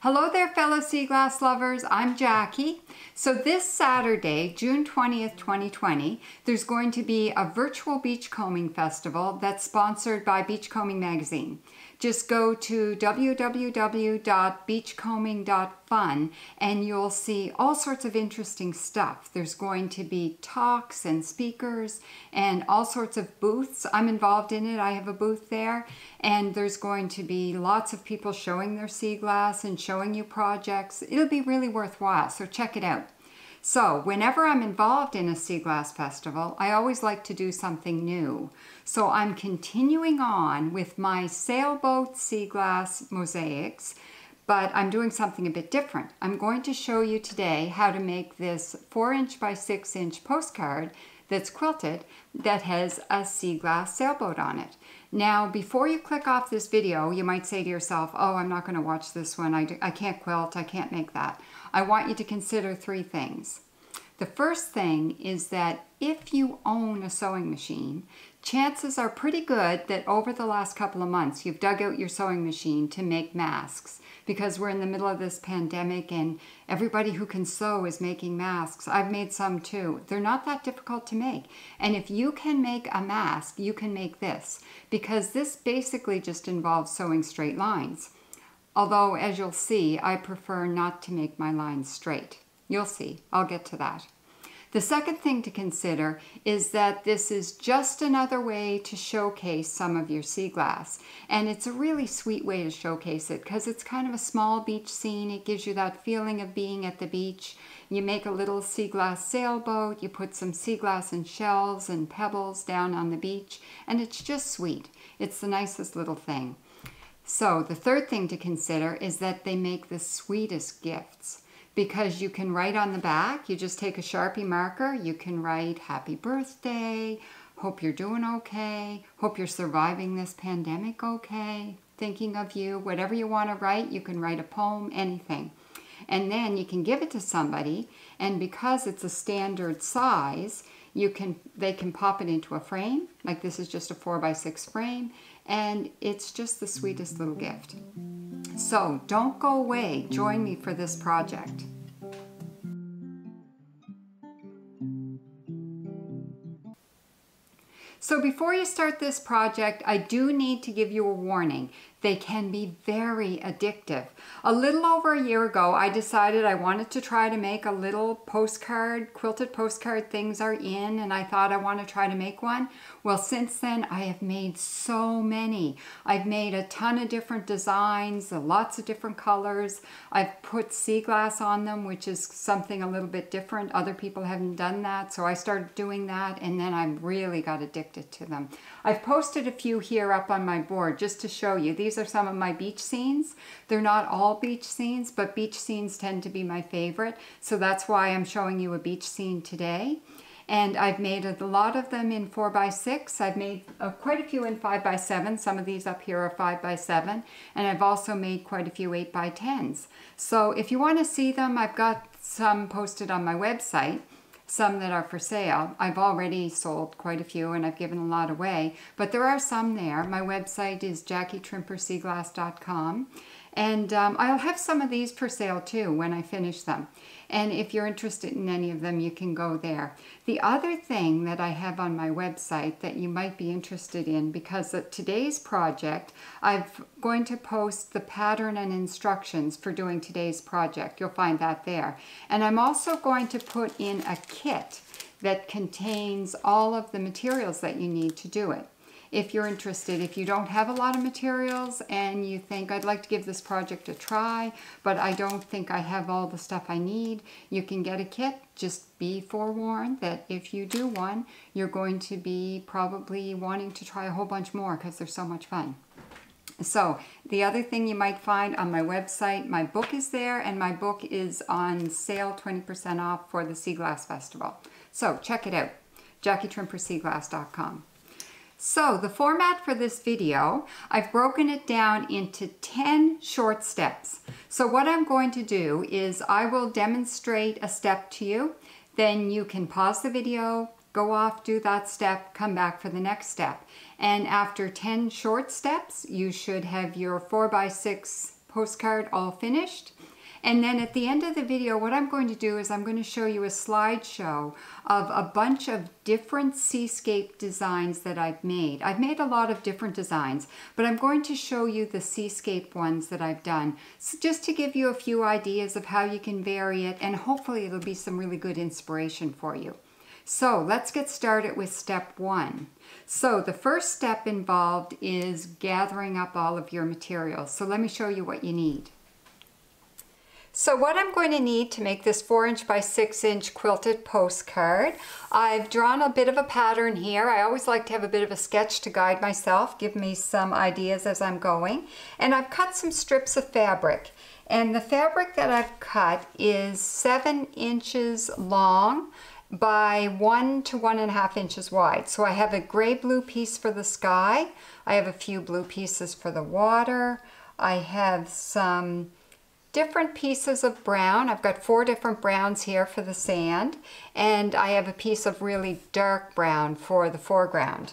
Hello there, fellow sea glass lovers. I'm Jackie. So, this Saturday, June 20th, 2020, there's going to be a virtual beachcombing festival that's sponsored by Beachcombing Magazine. Just go to www.beachcombing.fun and you'll see all sorts of interesting stuff. There's going to be talks and speakers and all sorts of booths. I'm involved in it, I have a booth there, and there's going to be lots of people showing their sea glass and showing you projects. It'll be really worthwhile, so check it out. So, whenever I'm involved in a sea glass festival, I always like to do something new. So, I'm continuing on with my sailboat sea glass mosaics, but I'm doing something a bit different. I'm going to show you today how to make this 4 inch by 6 inch postcard that's quilted that has a sea glass sailboat on it. Now, before you click off this video, you might say to yourself, oh, I'm not going to watch this one. I, I can't quilt. I can't make that. I want you to consider three things. The first thing is that if you own a sewing machine, chances are pretty good that over the last couple of months you've dug out your sewing machine to make masks because we're in the middle of this pandemic and everybody who can sew is making masks. I've made some too. They're not that difficult to make. And if you can make a mask, you can make this because this basically just involves sewing straight lines. Although, as you'll see, I prefer not to make my lines straight. You'll see, I'll get to that. The second thing to consider is that this is just another way to showcase some of your sea glass. And it's a really sweet way to showcase it because it's kind of a small beach scene. It gives you that feeling of being at the beach. You make a little sea glass sailboat, you put some sea glass and shells and pebbles down on the beach, and it's just sweet. It's the nicest little thing. So the third thing to consider is that they make the sweetest gifts because you can write on the back. You just take a Sharpie marker. You can write happy birthday, hope you're doing okay, hope you're surviving this pandemic okay, thinking of you, whatever you want to write. You can write a poem, anything. And then you can give it to somebody and because it's a standard size, you can they can pop it into a frame like this is just a 4 by 6 frame and it's just the sweetest little gift. So don't go away. Join me for this project. So before you start this project, I do need to give you a warning. They can be very addictive. A little over a year ago, I decided I wanted to try to make a little postcard, quilted postcard things are in, and I thought I want to try to make one. Well, since then, I have made so many. I've made a ton of different designs, uh, lots of different colors. I've put sea glass on them, which is something a little bit different. Other people haven't done that, so I started doing that, and then I really got addicted to them. I've posted a few here up on my board just to show you. These are some of my beach scenes. They're not all beach scenes, but beach scenes tend to be my favorite. So that's why I'm showing you a beach scene today. And I've made a lot of them in 4 by 6 I've made uh, quite a few in 5 by 7 Some of these up here are 5 by 7 And I've also made quite a few 8 by 10s So if you want to see them, I've got some posted on my website some that are for sale. I've already sold quite a few and I've given a lot away, but there are some there. My website is jackietrimperseaglass.com and um, I'll have some of these for sale too when I finish them. And if you're interested in any of them, you can go there. The other thing that I have on my website that you might be interested in, because of today's project, I'm going to post the pattern and instructions for doing today's project. You'll find that there. And I'm also going to put in a kit that contains all of the materials that you need to do it if you're interested. If you don't have a lot of materials and you think, I'd like to give this project a try, but I don't think I have all the stuff I need, you can get a kit. Just be forewarned that if you do one, you're going to be probably wanting to try a whole bunch more because they're so much fun. So the other thing you might find on my website, my book is there and my book is on sale 20% off for the Sea Glass Festival. So check it out, jackietrimperseaglass.com. So the format for this video, I've broken it down into 10 short steps. So what I'm going to do is I will demonstrate a step to you, then you can pause the video, go off, do that step, come back for the next step. And after 10 short steps, you should have your 4 by 6 postcard all finished. And then at the end of the video, what I'm going to do is I'm going to show you a slideshow of a bunch of different seascape designs that I've made. I've made a lot of different designs, but I'm going to show you the seascape ones that I've done. So just to give you a few ideas of how you can vary it, and hopefully it'll be some really good inspiration for you. So let's get started with step one. So the first step involved is gathering up all of your materials. So let me show you what you need. So what I'm going to need to make this 4 inch by 6 inch quilted postcard, I've drawn a bit of a pattern here. I always like to have a bit of a sketch to guide myself, give me some ideas as I'm going. And I've cut some strips of fabric. And the fabric that I've cut is 7 inches long by one to one and a half inches wide. So I have a gray blue piece for the sky. I have a few blue pieces for the water. I have some different pieces of brown. I've got four different browns here for the sand. And I have a piece of really dark brown for the foreground.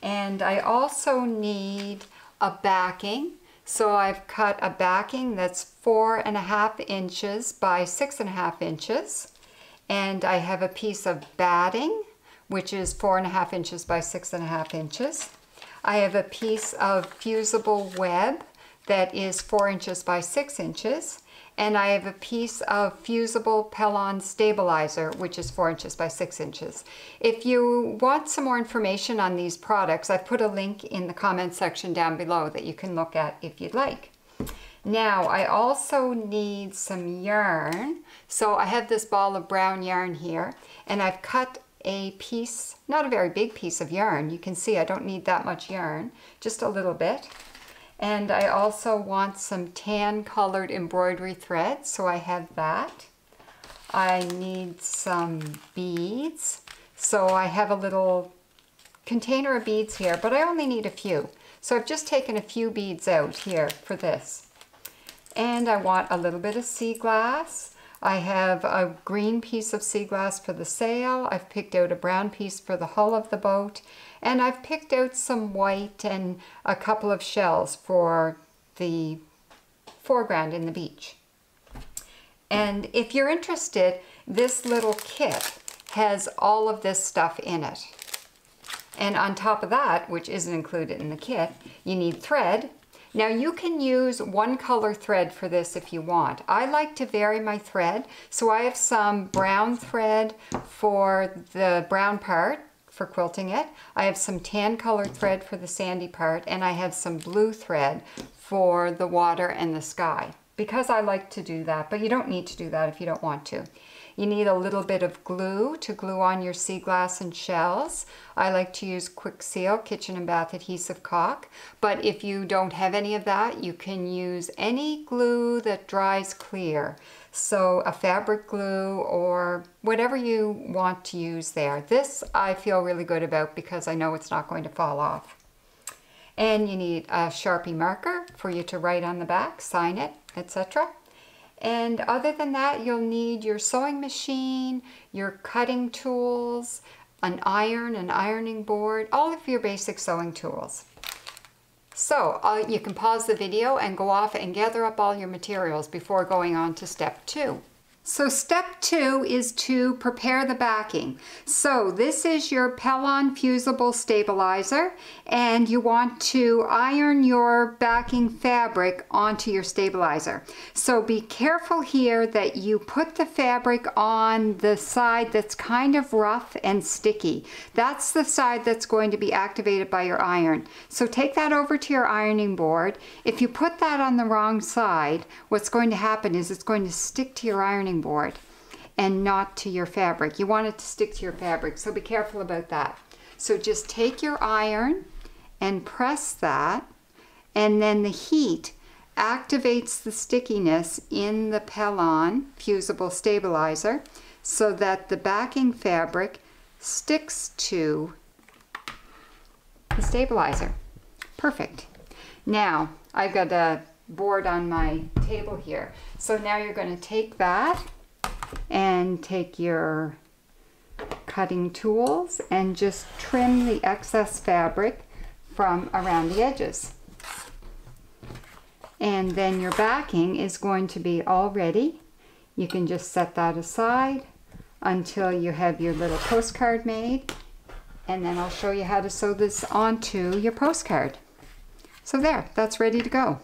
And I also need a backing. So I've cut a backing that's four and a half inches by six and a half inches and I have a piece of batting, which is four and a half inches by six and a half inches. I have a piece of fusible web that is four inches by six inches. And I have a piece of fusible Pellon stabilizer, which is four inches by six inches. If you want some more information on these products, I've put a link in the comment section down below that you can look at if you'd like. Now I also need some yarn. So I have this ball of brown yarn here and I've cut a piece, not a very big piece of yarn. You can see I don't need that much yarn, just a little bit. And I also want some tan colored embroidery thread, so I have that. I need some beads. So I have a little container of beads here, but I only need a few. So I've just taken a few beads out here for this. And I want a little bit of sea glass. I have a green piece of sea glass for the sail. I've picked out a brown piece for the hull of the boat. And I've picked out some white and a couple of shells for the foreground in the beach. And if you're interested, this little kit has all of this stuff in it. And on top of that, which isn't included in the kit, you need thread, now you can use one color thread for this if you want. I like to vary my thread, so I have some brown thread for the brown part for quilting it. I have some tan color thread for the sandy part, and I have some blue thread for the water and the sky because I like to do that, but you don't need to do that if you don't want to. You need a little bit of glue to glue on your sea glass and shells. I like to use Kwik Seal Kitchen and Bath Adhesive Caulk, but if you don't have any of that, you can use any glue that dries clear. So a fabric glue or whatever you want to use there. This I feel really good about because I know it's not going to fall off. And you need a Sharpie marker for you to write on the back, sign it, etc. And other than that, you'll need your sewing machine, your cutting tools, an iron, an ironing board, all of your basic sewing tools. So uh, you can pause the video and go off and gather up all your materials before going on to step two. So step two is to prepare the backing. So this is your Pellon fusible stabilizer and you want to iron your backing fabric onto your stabilizer. So be careful here that you put the fabric on the side that's kind of rough and sticky. That's the side that's going to be activated by your iron. So take that over to your ironing board. If you put that on the wrong side, what's going to happen is it's going to stick to your ironing board and not to your fabric. You want it to stick to your fabric, so be careful about that. So just take your iron and press that, and then the heat activates the stickiness in the Pellon fusible stabilizer so that the backing fabric sticks to the stabilizer. Perfect. Now, I've got a board on my table here. So now you're going to take that and take your cutting tools and just trim the excess fabric from around the edges. And then your backing is going to be all ready. You can just set that aside until you have your little postcard made. And then I'll show you how to sew this onto your postcard. So there, that's ready to go.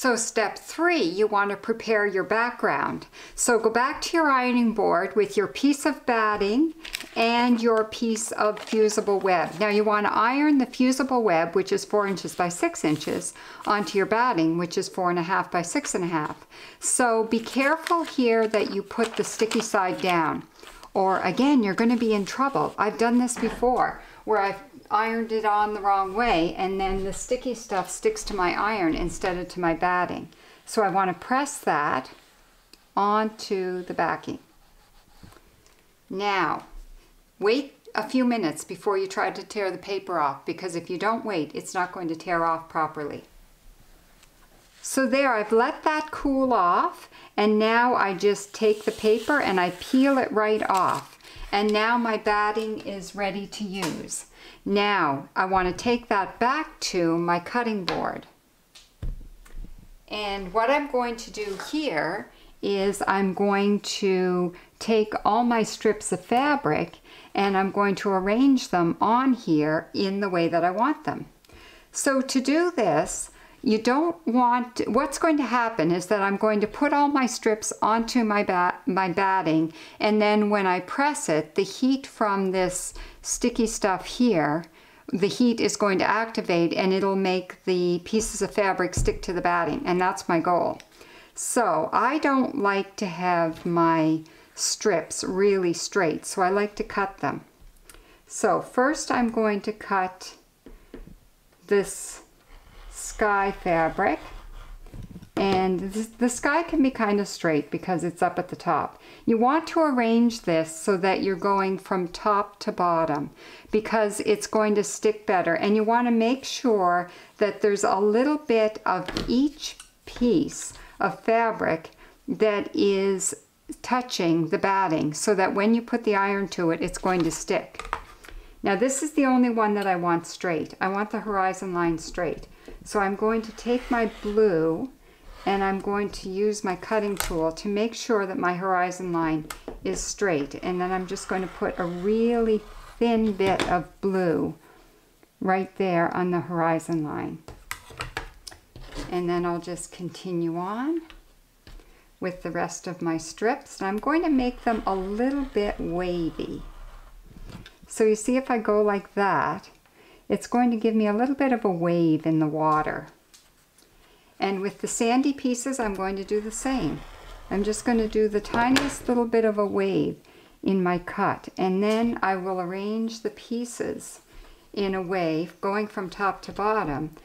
So step three, you want to prepare your background. So go back to your ironing board with your piece of batting and your piece of fusible web. Now you want to iron the fusible web, which is four inches by six inches, onto your batting, which is four and a half by six and a half. So be careful here that you put the sticky side down or again, you're going to be in trouble. I've done this before where I've ironed it on the wrong way and then the sticky stuff sticks to my iron instead of to my batting. So I want to press that onto the backing. Now, wait a few minutes before you try to tear the paper off because if you don't wait, it's not going to tear off properly. So there, I've let that cool off and now I just take the paper and I peel it right off. And now my batting is ready to use. Now I want to take that back to my cutting board. And what I'm going to do here is I'm going to take all my strips of fabric and I'm going to arrange them on here in the way that I want them. So to do this, you don't want, what's going to happen is that I'm going to put all my strips onto my, bat, my batting and then when I press it, the heat from this sticky stuff here, the heat is going to activate and it'll make the pieces of fabric stick to the batting and that's my goal. So I don't like to have my strips really straight, so I like to cut them. So first I'm going to cut this sky fabric. And the sky can be kind of straight because it's up at the top. You want to arrange this so that you're going from top to bottom because it's going to stick better. And you want to make sure that there's a little bit of each piece of fabric that is touching the batting so that when you put the iron to it, it's going to stick. Now this is the only one that I want straight. I want the horizon line straight. So I'm going to take my blue and I'm going to use my cutting tool to make sure that my horizon line is straight. And then I'm just going to put a really thin bit of blue right there on the horizon line. And then I'll just continue on with the rest of my strips. And I'm going to make them a little bit wavy. So you see if I go like that, it's going to give me a little bit of a wave in the water. And with the sandy pieces, I'm going to do the same. I'm just going to do the tiniest little bit of a wave in my cut. And then I will arrange the pieces in a way, going from top to bottom,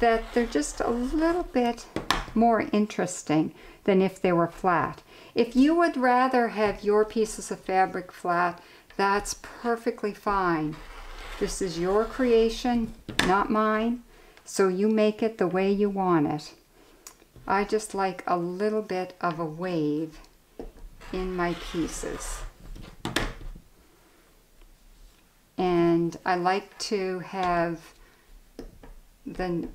that they're just a little bit more interesting than if they were flat. If you would rather have your pieces of fabric flat, that's perfectly fine. This is your creation, not mine, so you make it the way you want it. I just like a little bit of a wave in my pieces. And I like to have the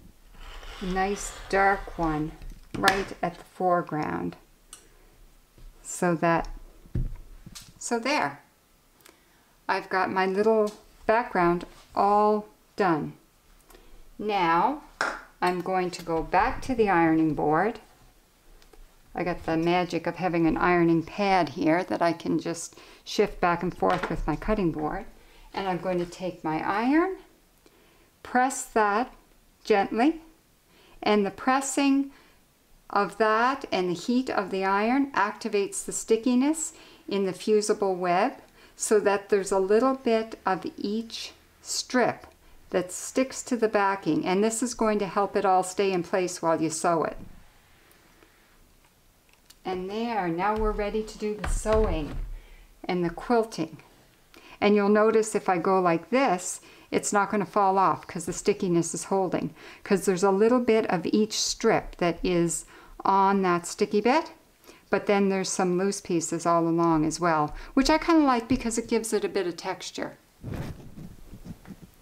nice dark one right at the foreground so that so there I've got my little background all done. Now I'm going to go back to the ironing board. I got the magic of having an ironing pad here that I can just shift back and forth with my cutting board. And I'm going to take my iron, press that gently, and the pressing of that and the heat of the iron activates the stickiness in the fusible web so that there's a little bit of each strip that sticks to the backing and this is going to help it all stay in place while you sew it. And there, now we're ready to do the sewing and the quilting. And you'll notice if I go like this, it's not going to fall off because the stickiness is holding because there's a little bit of each strip that is on that sticky bit but then there's some loose pieces all along as well, which I kind of like because it gives it a bit of texture.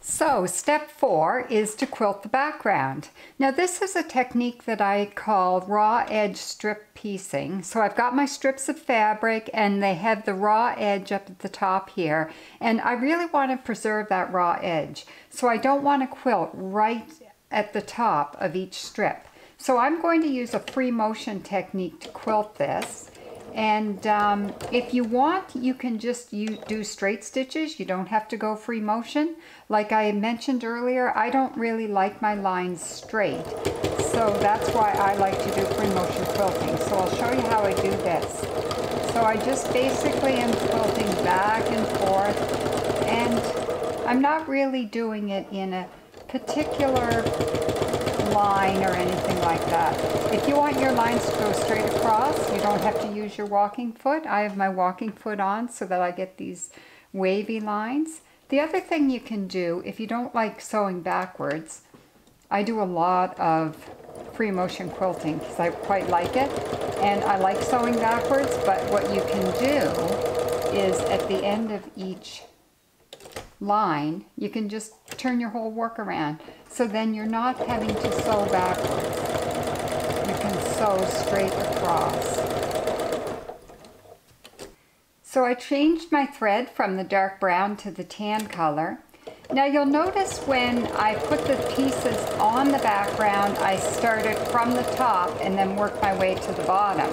So step four is to quilt the background. Now this is a technique that I call raw edge strip piecing. So I've got my strips of fabric and they have the raw edge up at the top here. And I really want to preserve that raw edge. So I don't want to quilt right at the top of each strip. So I'm going to use a free motion technique to quilt this. And um, if you want, you can just you do straight stitches. You don't have to go free motion. Like I mentioned earlier, I don't really like my lines straight. So that's why I like to do free motion quilting. So I'll show you how I do this. So I just basically am quilting back and forth. And I'm not really doing it in a particular line or anything like that. If you want your lines to go straight across, you don't have to use your walking foot. I have my walking foot on so that I get these wavy lines. The other thing you can do, if you don't like sewing backwards, I do a lot of free motion quilting because I quite like it. And I like sewing backwards, but what you can do is at the end of each line, you can just turn your whole work around. So then you're not having to sew backwards. You can sew straight across. So I changed my thread from the dark brown to the tan color. Now you'll notice when I put the pieces on the background, I started from the top and then worked my way to the bottom.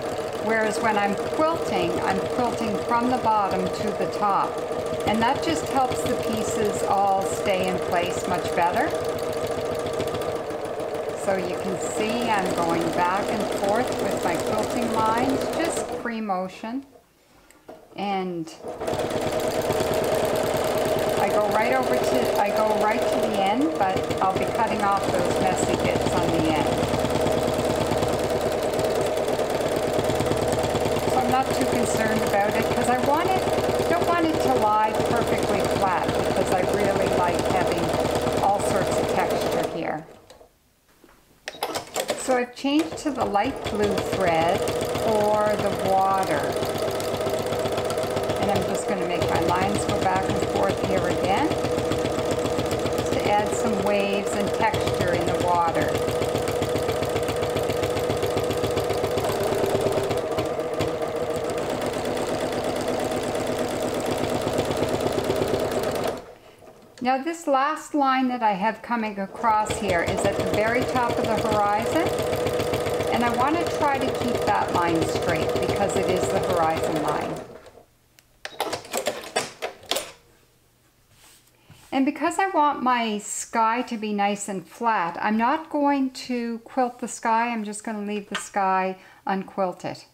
Whereas when I'm quilting, I'm quilting from the bottom to the top. And that just helps the pieces all stay in place much better. So you can see I'm going back and forth with my quilting lines, just free motion. And I go right over to, I go right to the end, but I'll be cutting off those messy bits on the end. I'm not too concerned about it because I want it, don't want it to lie perfectly flat because I really like having all sorts of texture here. So I've changed to the light blue thread or the water. And I'm just going to make my lines go back and forth here again. To add some waves and texture in the water. Now this last line that I have coming across here is at the very top of the horizon. And I want to try to keep that line straight because it is the horizon line. And because I want my sky to be nice and flat, I'm not going to quilt the sky, I'm just going to leave the sky unquilted.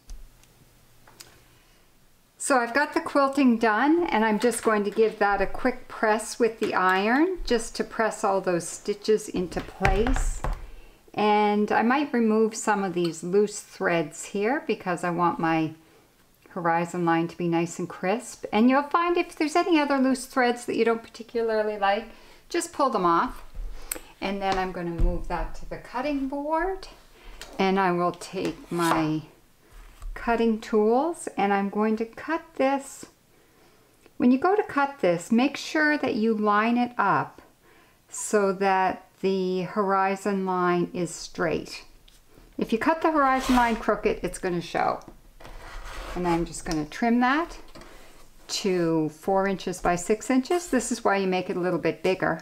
So I've got the quilting done and I'm just going to give that a quick press with the iron just to press all those stitches into place. And I might remove some of these loose threads here because I want my horizon line to be nice and crisp. And you'll find if there's any other loose threads that you don't particularly like, just pull them off. And then I'm going to move that to the cutting board and I will take my cutting tools and I'm going to cut this. When you go to cut this, make sure that you line it up so that the horizon line is straight. If you cut the horizon line crooked, it's going to show. And I'm just going to trim that to four inches by six inches. This is why you make it a little bit bigger,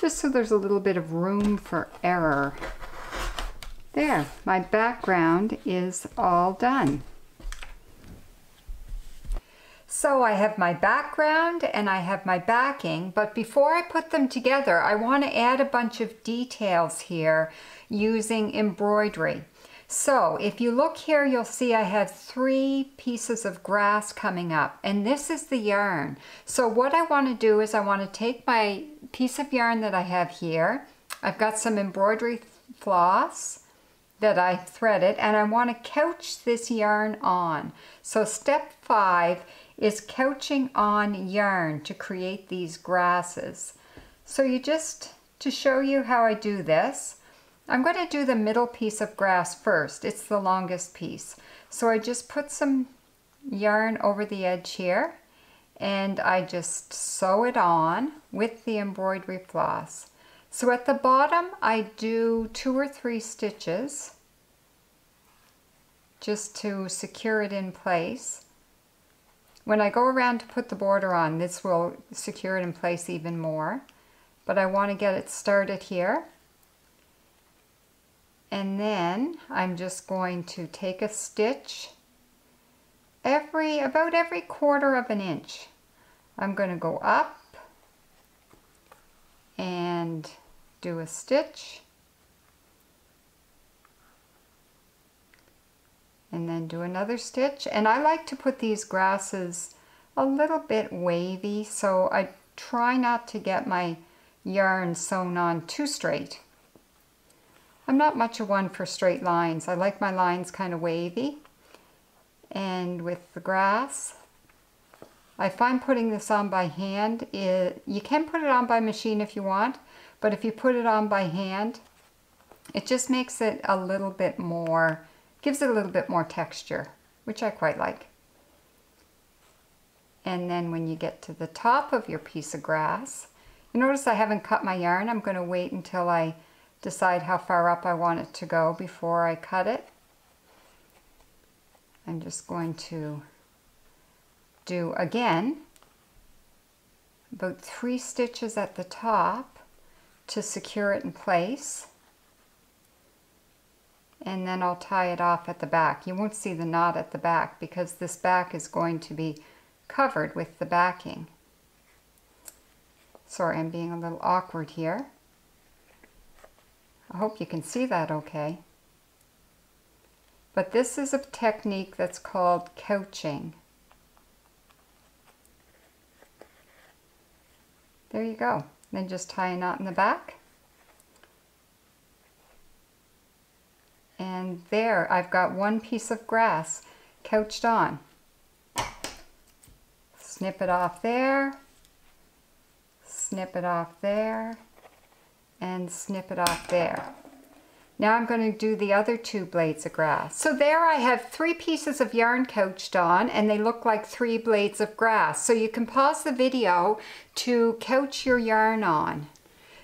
just so there's a little bit of room for error. There, my background is all done. So I have my background and I have my backing, but before I put them together, I want to add a bunch of details here using embroidery. So if you look here, you'll see I have three pieces of grass coming up, and this is the yarn. So what I want to do is I want to take my piece of yarn that I have here. I've got some embroidery floss, that I threaded and I want to couch this yarn on. So step five is couching on yarn to create these grasses. So you just, to show you how I do this, I'm going to do the middle piece of grass first. It's the longest piece. So I just put some yarn over the edge here and I just sew it on with the embroidery floss. So at the bottom I do two or three stitches just to secure it in place. When I go around to put the border on, this will secure it in place even more. But I want to get it started here. And then I'm just going to take a stitch every, about every quarter of an inch. I'm going to go up and do a stitch and then do another stitch and I like to put these grasses a little bit wavy so I try not to get my yarn sewn on too straight. I'm not much of one for straight lines. I like my lines kind of wavy. And with the grass, I find putting this on by hand, you can put it on by machine if you want, but if you put it on by hand, it just makes it a little bit more, gives it a little bit more texture, which I quite like. And then when you get to the top of your piece of grass, you notice I haven't cut my yarn. I'm going to wait until I decide how far up I want it to go before I cut it. I'm just going to do again about three stitches at the top to secure it in place and then I'll tie it off at the back. You won't see the knot at the back because this back is going to be covered with the backing. Sorry, I'm being a little awkward here. I hope you can see that okay. But this is a technique that's called couching. There you go. Then just tie a knot in the back. And there I've got one piece of grass couched on. Snip it off there, snip it off there, and snip it off there. Now I'm going to do the other two blades of grass. So there I have three pieces of yarn couched on and they look like three blades of grass. So you can pause the video to couch your yarn on.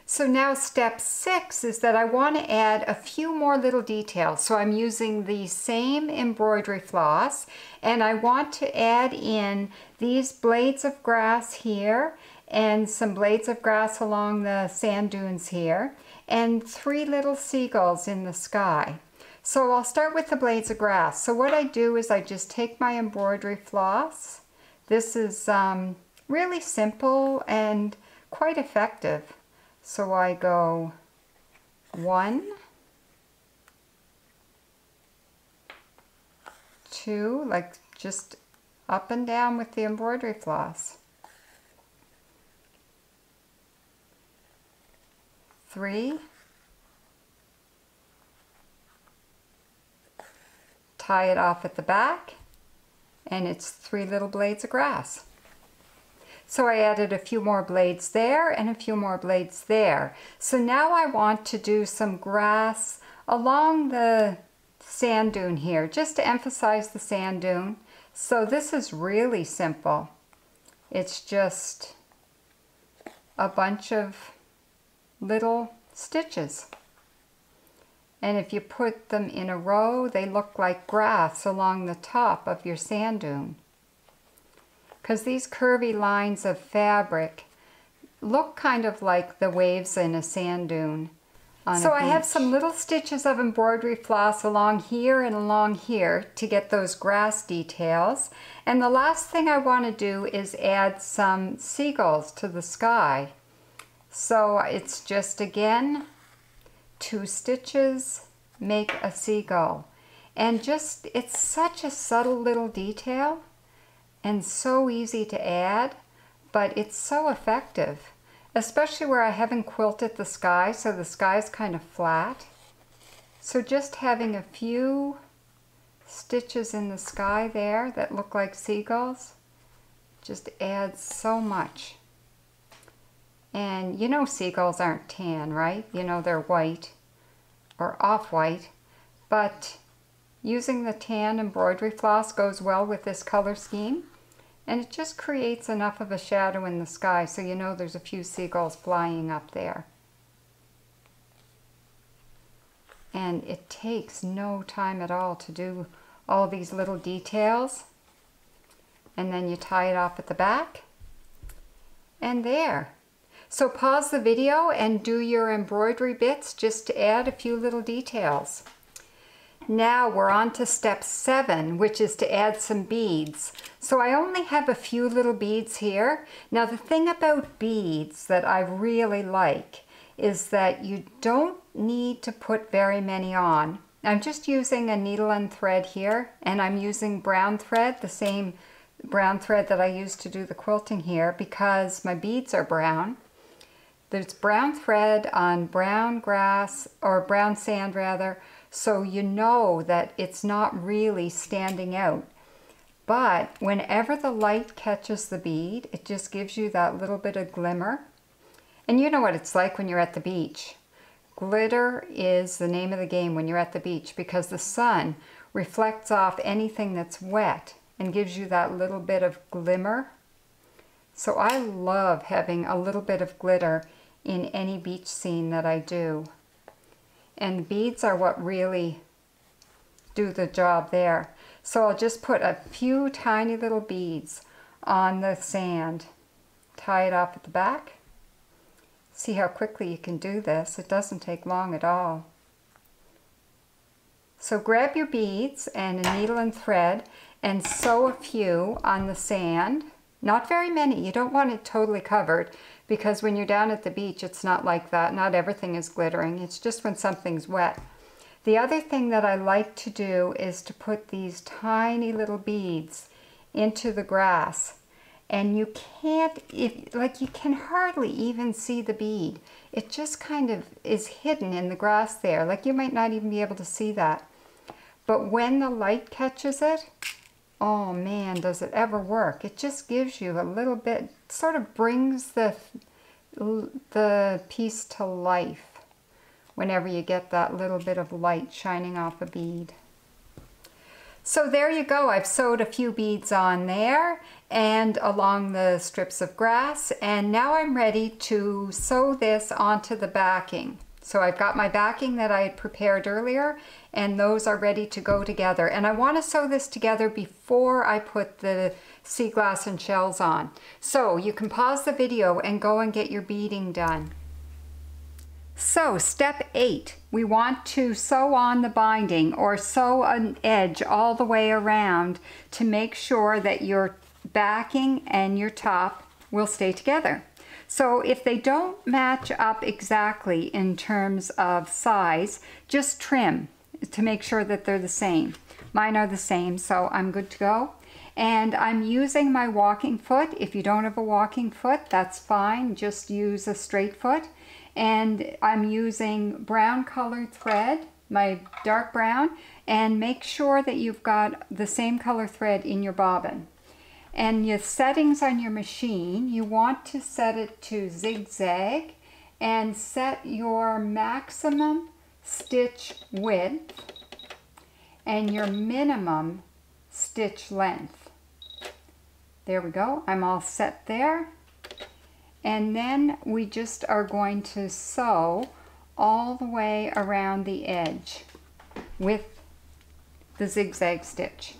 So now step six is that I want to add a few more little details. So I'm using the same embroidery floss and I want to add in these blades of grass here and some blades of grass along the sand dunes here and three little seagulls in the sky. So I'll start with the blades of grass. So what I do is I just take my embroidery floss. This is um, really simple and quite effective. So I go one, two, like just up and down with the embroidery floss. Three, tie it off at the back, and it's three little blades of grass. So I added a few more blades there and a few more blades there. So now I want to do some grass along the sand dune here, just to emphasize the sand dune. So this is really simple. It's just a bunch of little stitches. And if you put them in a row, they look like grass along the top of your sand dune. Because these curvy lines of fabric look kind of like the waves in a sand dune. so I have some little stitches of embroidery floss along here and along here to get those grass details. And the last thing I want to do is add some seagulls to the sky. So it's just again, two stitches, make a seagull. And just, it's such a subtle little detail and so easy to add, but it's so effective, especially where I haven't quilted the sky, so the sky is kind of flat. So just having a few stitches in the sky there that look like seagulls just adds so much. And you know seagulls aren't tan, right? You know they're white or off-white, but using the tan embroidery floss goes well with this color scheme. And it just creates enough of a shadow in the sky so you know there's a few seagulls flying up there. And it takes no time at all to do all these little details. And then you tie it off at the back. And there. So pause the video and do your embroidery bits just to add a few little details. Now we're on to step seven, which is to add some beads. So I only have a few little beads here. Now the thing about beads that I really like is that you don't need to put very many on. I'm just using a needle and thread here, and I'm using brown thread, the same brown thread that I used to do the quilting here, because my beads are brown. There's brown thread on brown grass, or brown sand rather, so you know that it's not really standing out. But whenever the light catches the bead, it just gives you that little bit of glimmer. And you know what it's like when you're at the beach. Glitter is the name of the game when you're at the beach because the sun reflects off anything that's wet and gives you that little bit of glimmer. So I love having a little bit of glitter in any beach scene that I do. And beads are what really do the job there. So I'll just put a few tiny little beads on the sand, tie it off at the back. See how quickly you can do this. It doesn't take long at all. So grab your beads and a needle and thread and sew a few on the sand. Not very many. You don't want it totally covered because when you're down at the beach, it's not like that. Not everything is glittering. It's just when something's wet. The other thing that I like to do is to put these tiny little beads into the grass. And you can't, if like you can hardly even see the bead. It just kind of is hidden in the grass there. Like you might not even be able to see that. But when the light catches it, oh man, does it ever work. It just gives you a little bit, sort of brings the, the piece to life whenever you get that little bit of light shining off a bead. So there you go. I've sewed a few beads on there and along the strips of grass. And now I'm ready to sew this onto the backing. So I've got my backing that I had prepared earlier and those are ready to go together. And I want to sew this together before I put the sea glass and shells on. So you can pause the video and go and get your beading done. So step eight, we want to sew on the binding or sew an edge all the way around to make sure that your backing and your top will stay together. So if they don't match up exactly in terms of size, just trim to make sure that they're the same. Mine are the same, so I'm good to go. And I'm using my walking foot. If you don't have a walking foot, that's fine. Just use a straight foot and I'm using brown colored thread, my dark brown, and make sure that you've got the same color thread in your bobbin. And your settings on your machine, you want to set it to zigzag and set your maximum stitch width and your minimum stitch length. There we go, I'm all set there. And then we just are going to sew all the way around the edge with the zigzag stitch.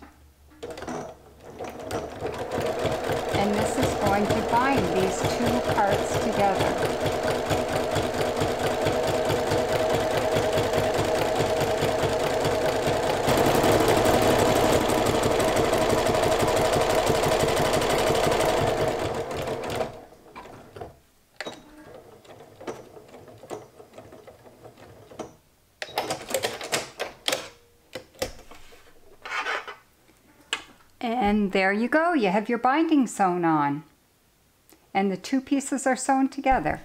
And this is going to bind these two parts together. There you go, you have your binding sewn on. And the two pieces are sewn together.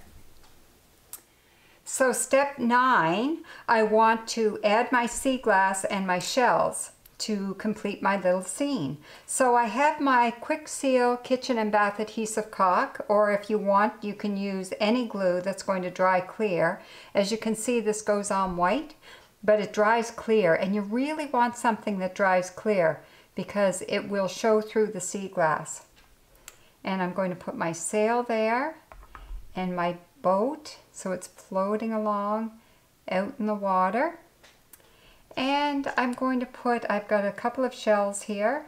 So step nine, I want to add my sea glass and my shells to complete my little scene. So I have my Kwik Seal Kitchen and Bath Adhesive Caulk, or if you want, you can use any glue that's going to dry clear. As you can see, this goes on white, but it dries clear, and you really want something that dries clear because it will show through the sea glass. And I'm going to put my sail there and my boat so it's floating along out in the water. And I'm going to put, I've got a couple of shells here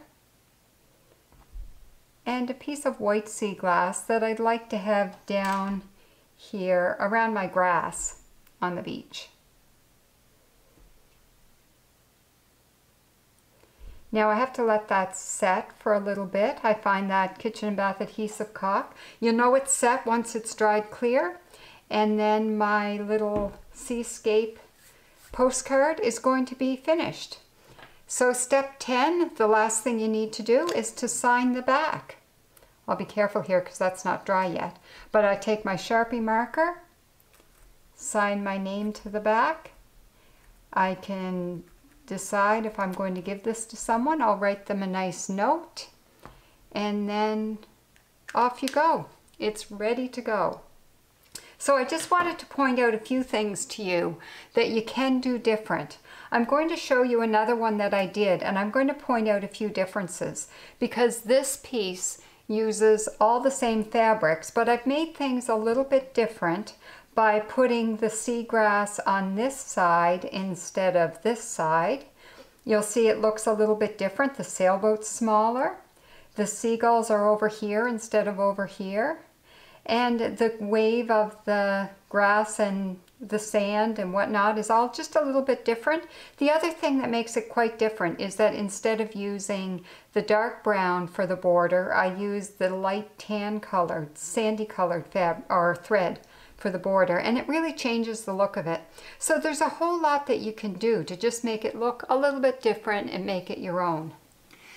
and a piece of white sea glass that I'd like to have down here around my grass on the beach. Now I have to let that set for a little bit. I find that kitchen and bath adhesive caulk. You'll know it's set once it's dried clear. And then my little seascape postcard is going to be finished. So step 10, the last thing you need to do is to sign the back. I'll be careful here because that's not dry yet. But I take my Sharpie marker, sign my name to the back. I can decide if I'm going to give this to someone. I'll write them a nice note and then off you go. It's ready to go. So I just wanted to point out a few things to you that you can do different. I'm going to show you another one that I did and I'm going to point out a few differences because this piece uses all the same fabrics but I've made things a little bit different by putting the seagrass on this side instead of this side. You'll see it looks a little bit different. The sailboat's smaller. The seagulls are over here instead of over here. And the wave of the grass and the sand and whatnot is all just a little bit different. The other thing that makes it quite different is that instead of using the dark brown for the border, I use the light tan colored, sandy colored fab or thread for the border and it really changes the look of it. So there's a whole lot that you can do to just make it look a little bit different and make it your own.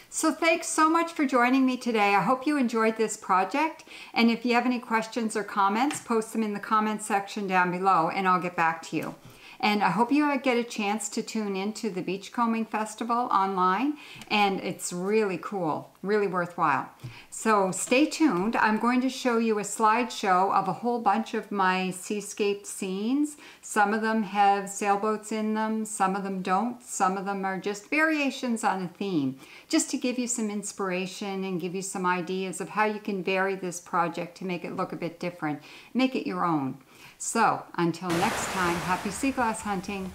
So thanks so much for joining me today. I hope you enjoyed this project. And if you have any questions or comments, post them in the comments section down below and I'll get back to you. And I hope you get a chance to tune into the Beachcombing Festival online. And it's really cool, really worthwhile. So stay tuned. I'm going to show you a slideshow of a whole bunch of my seascape scenes. Some of them have sailboats in them, some of them don't. Some of them are just variations on a theme, just to give you some inspiration and give you some ideas of how you can vary this project to make it look a bit different, make it your own. So until next time, happy sea glass hunting.